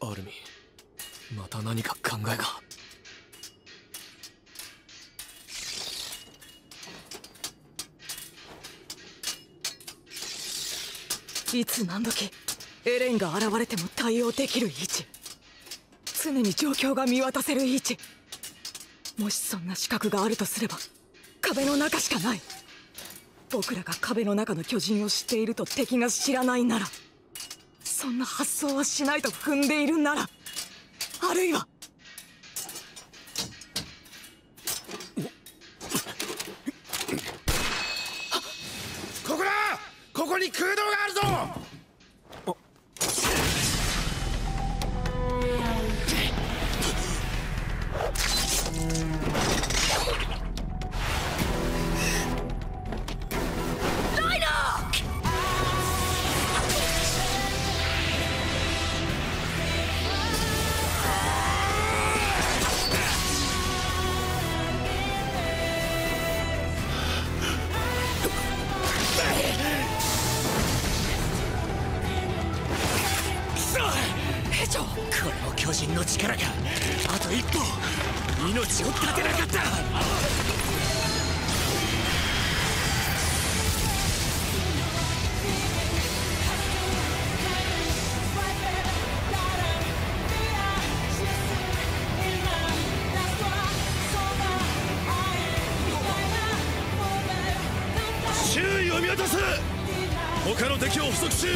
アルミまた何か考えが。いつ何時エレンが現れても対応できる位置。常に状況が見渡せる位置。もしそんな資格があるとすれば壁の中しかない。僕らが壁の中の巨人を知っていると敵が知らないなら。発想はしないと踏んでいるならあるいはここだ！ここに空洞があるぞ！兵長これも巨人の力か。あと一歩命を絶てなかった。周囲を見渡せ他の敵を捕捉し。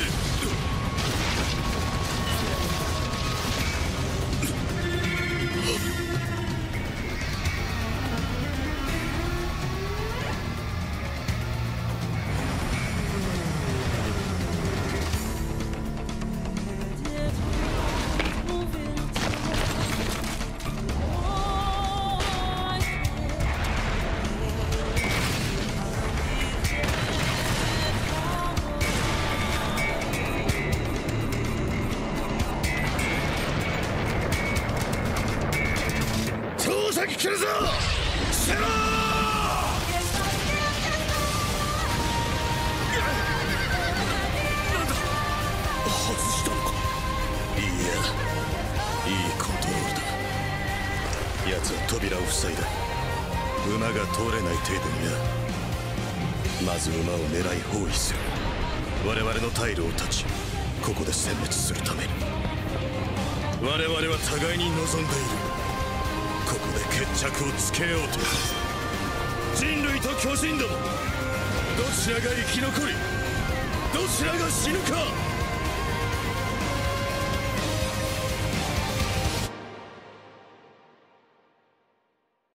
先来るぞ。セロ外したのか？いや。いいコントロールだ。奴は扉を塞いだ。馬が通れない程度にな。まず馬を狙い包囲する。我々の退路を断ちここで殲滅するために。我々は互いに望んでいる。着をつけようと。人類と巨人どもどちらが生き残りどちらが死ぬか。